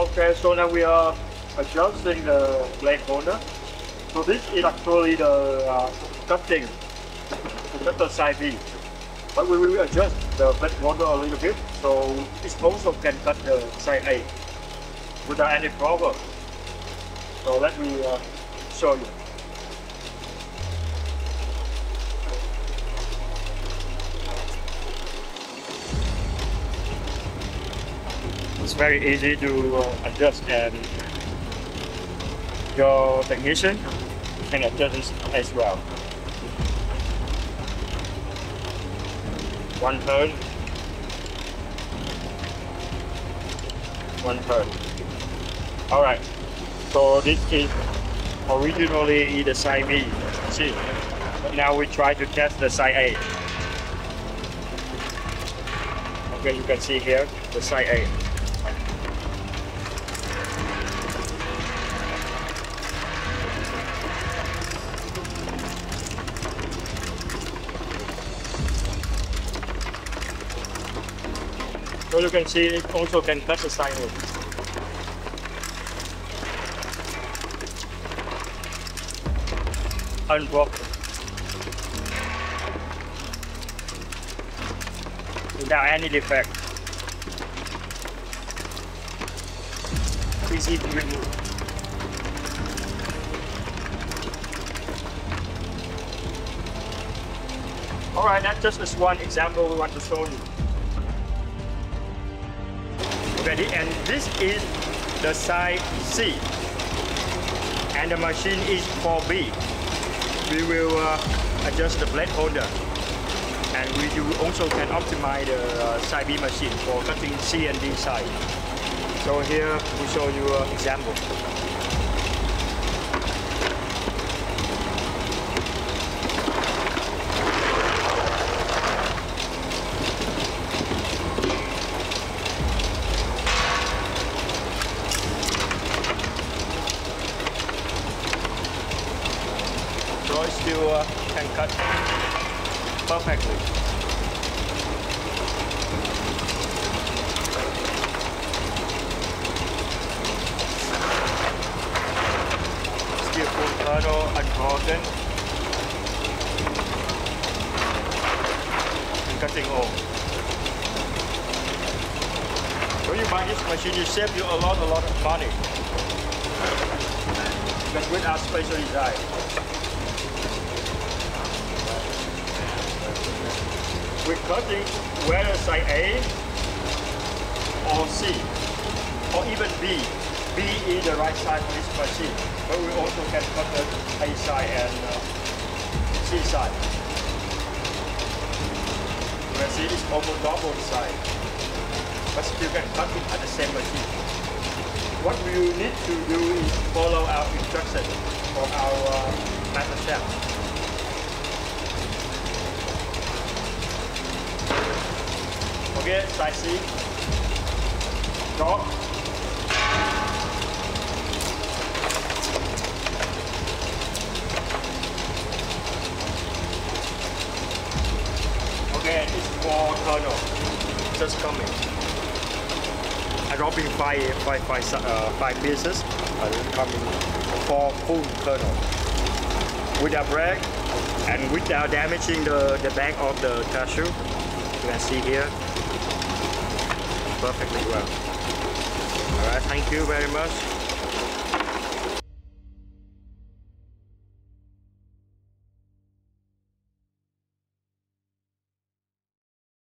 Okay, so now we are adjusting the blade holder. So this is actually the uh, cutting, the side B. But we will adjust the blade holder a little bit, so it also can cut the side A without any problem. So let me uh, show you. Very easy to uh, adjust and your technician can adjust as well. One turn, one turn. All right. So this is originally the side B. But now we try to test the side A. Okay, you can see here the side A. So you can see it also can cut the side A. unbroken. Without any defect. Easy to remove. Alright, that's just this one example we want to show you. Ready? And this is the side C. And the machine is for B we will uh, adjust the blade holder and we do also can optimize the uh, side B machine for cutting C and D side. So here we show you an example. It still uh, can cut perfectly. Still full kernel unbroken. And cutting all. When you buy this machine, you save you a lot, a lot of money. Because with our special design. Cutting whether side A or C or even B. B is the right side for this machine, but we also can cut the A side and uh, C side. You can see it's almost double side, but still can cut it at the same machine. What you need to do is follow our instructions from our uh, master chef. Okay, side C. Drop. Okay, it's for kernel. Just coming. I dropping five, five, five, uh, five pieces. Uh, coming for full kernel. With a break and without damaging the, the back of the cashew. You can see here perfectly well. Alright, thank you very much.